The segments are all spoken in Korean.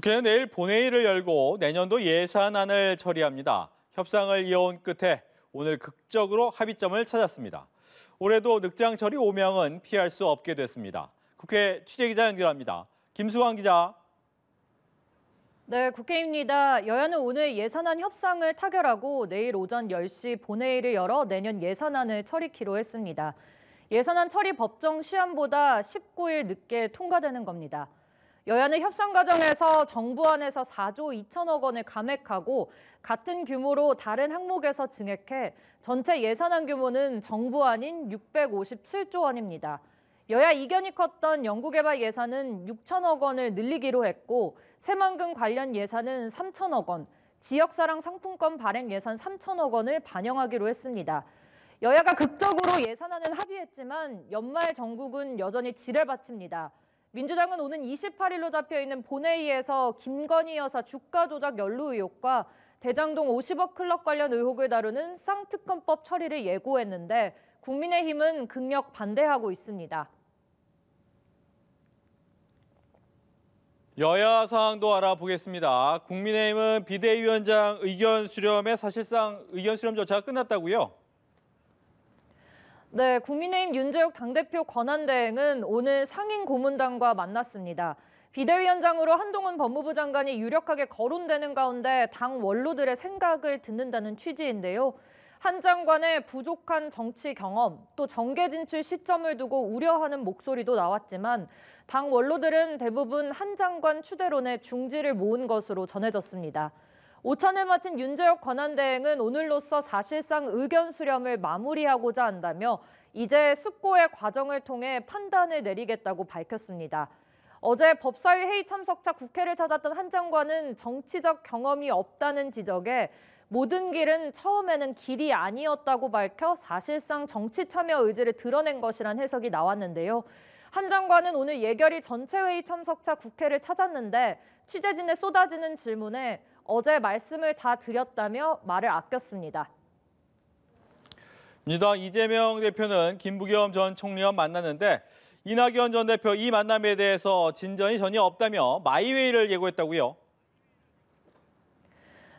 국회는 내일 본회의를 열고 내년도 예산안을 처리합니다. 협상을 이어온 끝에 오늘 극적으로 합의점을 찾았습니다. 올해도 늑장 처리 오명은 피할 수 없게 됐습니다. 국회 취재기자 연결합니다. 김수광 기자. 네, 국회입니다. 여야는 오늘 예산안 협상을 타결하고 내일 오전 10시 본회의를 열어 내년 예산안을 처리키로 했습니다. 예산안 처리 법정 시한보다 19일 늦게 통과되는 겁니다. 여야는 협상 과정에서 정부 안에서 4조 2천억 원을 감액하고 같은 규모로 다른 항목에서 증액해 전체 예산안 규모는 정부 안인 657조 원입니다. 여야 이견이 컸던 연구개발 예산은 6천억 원을 늘리기로 했고 새만금 관련 예산은 3천억 원, 지역사랑 상품권 발행 예산 3천억 원을 반영하기로 했습니다. 여야가 극적으로 예산안은 합의했지만 연말 정국은 여전히 지뢰밭입니다. 민주당은 오는 28일로 잡혀 있는 본회의에서 김건희 여사 주가 조작 연루 의혹과 대장동 50억 클럽 관련 의혹을 다루는 쌍특검법 처리를 예고했는데 국민의힘은 극력 반대하고 있습니다. 여야 사항도 알아보겠습니다. 국민의힘은 비대위원장 의견 수렴에 사실상 의견 수렴 절차가 끝났다고요? 네, 국민의힘 윤재욱 당대표 권한대행은 오늘 상임 고문단과 만났습니다. 비대위원장으로 한동훈 법무부 장관이 유력하게 거론되는 가운데 당 원로들의 생각을 듣는다는 취지인데요. 한 장관의 부족한 정치 경험, 또 정계 진출 시점을 두고 우려하는 목소리도 나왔지만 당 원로들은 대부분 한 장관 추대론에 중지를 모은 것으로 전해졌습니다. 오찬을 마친 윤재혁 권한대행은 오늘로써 사실상 의견 수렴을 마무리하고자 한다며 이제 숙고의 과정을 통해 판단을 내리겠다고 밝혔습니다. 어제 법사위 회의 참석차 국회를 찾았던 한 장관은 정치적 경험이 없다는 지적에 모든 길은 처음에는 길이 아니었다고 밝혀 사실상 정치 참여 의지를 드러낸 것이란 해석이 나왔는데요. 한 장관은 오늘 예결위 전체 회의 참석차 국회를 찾았는데 취재진의 쏟아지는 질문에 어제 말씀을 다 드렸다며 말을 아꼈습니다. 민주당 이재명 대표는 김부겸 전 총리와 만났는데 이낙연 전 대표 이 만남에 대해서 진전이 전혀 없다며 마이웨이를 예고했다고요.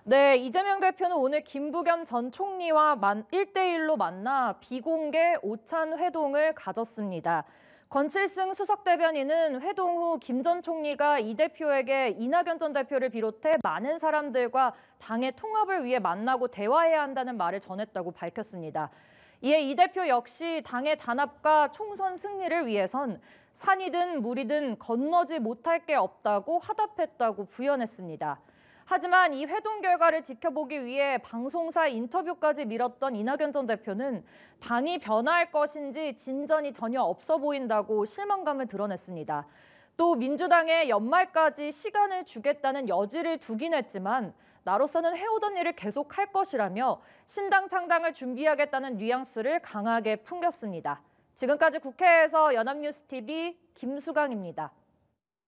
네, 이재명 대표는 오늘 김부겸 전 총리와 1대1로 만나 비공개 오찬 회동을 가졌습니다. 권칠승 수석 대변인은 회동 후 김 전 총리가 이 대표에게 이낙연 전 대표를 비롯해 많은 사람들과 당의 통합을 위해 만나고 대화해야 한다는 말을 전했다고 밝혔습니다. 이에 이 대표 역시 당의 단합과 총선 승리를 위해선 산이든 물이든 건너지 못할 게 없다고 화답했다고 부연했습니다. 하지만 이 회동 결과를 지켜보기 위해 방송사 인터뷰까지 미뤘던 이낙연 전 대표는 당이 변화할 것인지 진전이 전혀 없어 보인다고 실망감을 드러냈습니다. 또 민주당에 연말까지 시간을 주겠다는 여지를 두긴 했지만 나로서는 해오던 일을 계속할 것이라며 신당 창당을 준비하겠다는 뉘앙스를 강하게 풍겼습니다. 지금까지 국회에서 연합뉴스TV 김수강입니다.